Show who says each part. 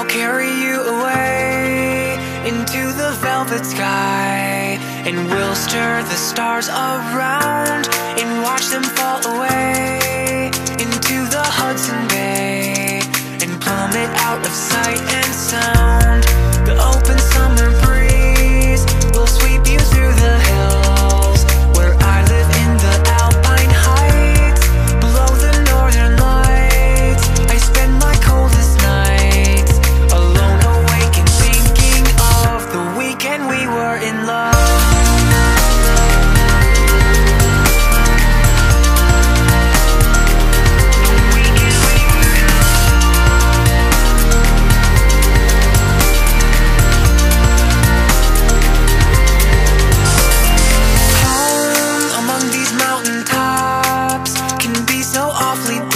Speaker 1: I'll carry you away into the velvet sky And we'll stir the stars around and watch them fall away Into the Hudson Bay and plummet out of sight. Be